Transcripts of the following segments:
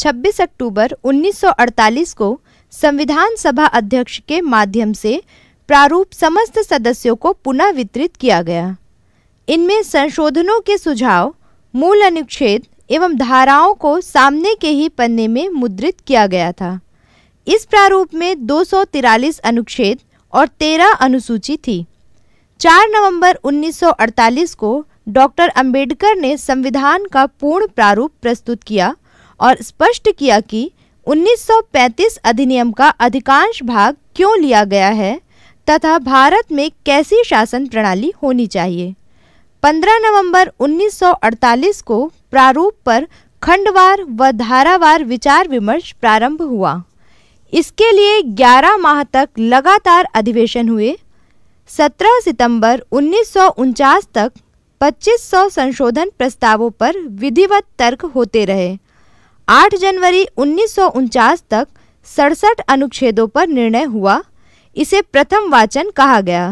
26 अक्टूबर 1948 को संविधान सभा अध्यक्ष के माध्यम से प्रारूप समस्त सदस्यों को पुनः वितरित किया गया। इनमें संशोधनों के सुझाव, मूल अनुच्छेद एवं धाराओं को सामने के ही पन्ने में मुद्रित किया गया था। इस प्रारूप में दो अनुच्छेद और 13 अनुसूची थी। 4 नवंबर 1948 को डॉक्टर अंबेडकर ने संविधान का पूर्ण प्रारूप प्रस्तुत किया और स्पष्ट किया कि 1935 अधिनियम का अधिकांश भाग क्यों लिया गया है, तथा भारत में कैसी शासन प्रणाली होनी चाहिए। 15 नवंबर 1948 को प्रारूप पर खंडवार व धारावार विचार विमर्श प्रारंभ हुआ। इसके लिए 11 माह तक लगातार अधिवेशन हुए। 17 सितंबर उन्नीस सौ उनचास तक 2500 संशोधन प्रस्तावों पर विधिवत तर्क होते रहे। 8 जनवरी उन्नीस सौ उनचास तक सड़सठ अनुच्छेदों पर निर्णय हुआ। इसे प्रथम वाचन कहा गया।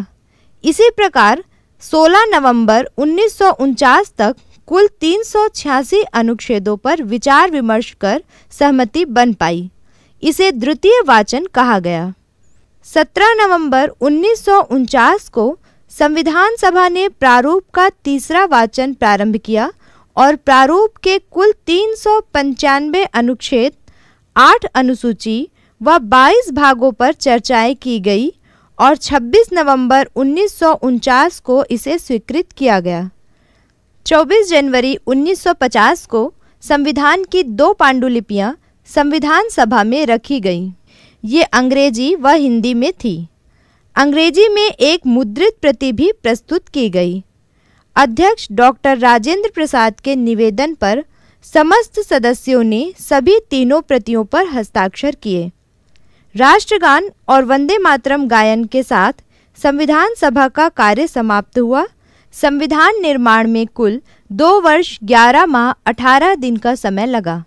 इसी प्रकार 16 नवंबर उन्नीस सौ उनचास तक कुल तीन सौ छियासी अनुच्छेदों पर विचार विमर्श कर सहमति बन पाई। इसे द्वितीय वाचन कहा गया। 17 नवंबर उन्नीस सौ उनचास को संविधान सभा ने प्रारूप का तीसरा वाचन प्रारंभ किया। और प्रारूप के कुल तीन सौ पंचानवे अनुच्छेद, आठ अनुसूची व 22 भागों पर चर्चाएँ की गई और 26 नवंबर उन्नीस सौ उनचास को इसे स्वीकृत किया गया। 24 जनवरी 1950 को संविधान की दो पांडुलिपियाँ संविधान सभा में रखी गई। ये अंग्रेज़ी व हिंदी में थी। अंग्रेज़ी में एक मुद्रित प्रति भी प्रस्तुत की गई। अध्यक्ष डॉक्टर राजेंद्र प्रसाद के निवेदन पर समस्त सदस्यों ने सभी तीनों प्रतियों पर हस्ताक्षर किए। राष्ट्रगान और वंदे मातरम गायन के साथ संविधान सभा का कार्य समाप्त हुआ। संविधान निर्माण में कुल दो वर्ष, ग्यारह माह, अठारह दिन का समय लगा।